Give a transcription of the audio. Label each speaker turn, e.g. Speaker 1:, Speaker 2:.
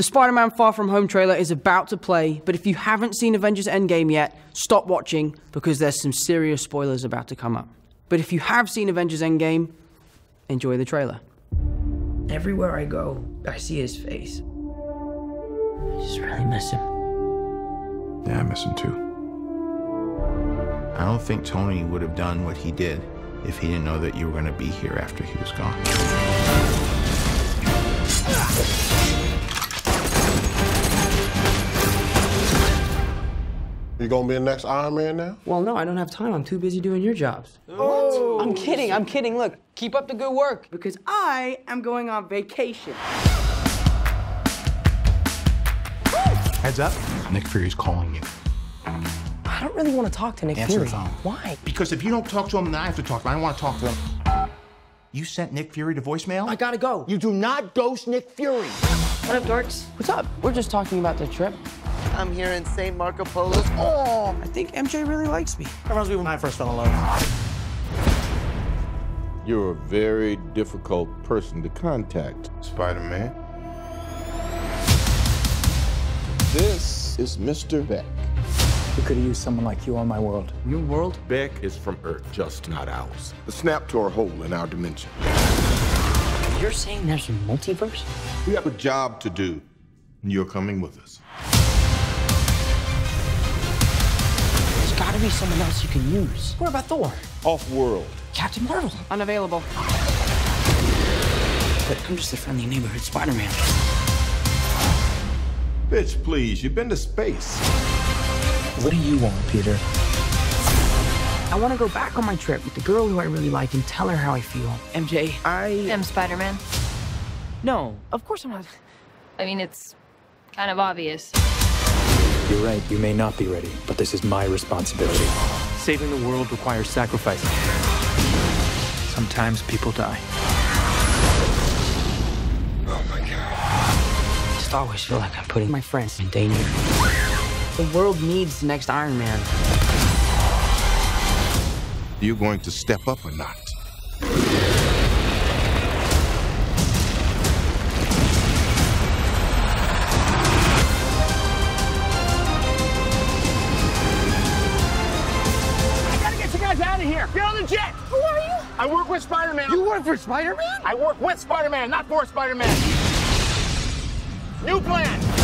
Speaker 1: The Spider Man Far From Home trailer is about to play, but if you haven't seen Avengers Endgame yet, stop watching because there's some serious spoilers about to come up. But if you have seen Avengers Endgame, enjoy the trailer. Everywhere I go, I see his face. I just really miss him.
Speaker 2: Yeah, I miss him too.
Speaker 3: I don't think Tony would have done what he did if he didn't know that you were going to be here after he was gone.
Speaker 4: You gonna be the next Iron Man now?
Speaker 1: Well, no, I don't have time. I'm too busy doing your jobs. Oh. I'm kidding. I'm kidding. Look, keep up the good work because I am going on vacation.
Speaker 2: Heads up. Nick Fury's calling you.
Speaker 1: I don't really want to talk to Nick
Speaker 3: Answer
Speaker 1: Fury.
Speaker 3: the phone.
Speaker 1: Why?
Speaker 3: Because if you don't talk to him, then I have to talk to him. I don't want to talk to him. You sent Nick Fury to voicemail?
Speaker 1: I gotta go.
Speaker 5: You do not ghost Nick Fury.
Speaker 1: What up, dorks? What's up? We're just talking about the trip.
Speaker 5: I'm here in St. Marco Polo's. Oh,
Speaker 1: I think MJ really likes me.
Speaker 5: reminds me when I first fell in love.
Speaker 4: You're a very difficult person to contact.
Speaker 3: Spider-Man.
Speaker 4: This is Mr. Beck.
Speaker 6: We could have used someone like you on my world.
Speaker 1: Your world?
Speaker 4: Beck is from Earth, just not ours. A snap to our hole in our dimension.
Speaker 1: You're saying there's a multiverse?
Speaker 4: We have a job to do. and You're coming with us.
Speaker 1: Gotta be someone else you can use. What about Thor?
Speaker 4: Off-world.
Speaker 1: Captain Marvel? Unavailable. But I'm just a friendly neighborhood Spider-Man.
Speaker 4: Bitch, please, you've been to space.
Speaker 6: What do you want, Peter?
Speaker 1: I want to go back on my trip with the girl who I really like and tell her how I feel. MJ, I...
Speaker 7: am Spider-Man.
Speaker 1: No, of course I'm not.
Speaker 7: I mean, it's kind of obvious.
Speaker 6: You're right, you may not be ready, but this is my responsibility. Saving the world requires sacrifice. Sometimes people die. Oh my god.
Speaker 1: I just always feel like I'm putting my friends in danger. The world needs the next Iron Man.
Speaker 4: Are you going to step up or not?
Speaker 5: Who are you? I work with Spider-Man.
Speaker 1: You work for Spider-Man?
Speaker 5: I work with Spider-Man, not for Spider-Man. New plan.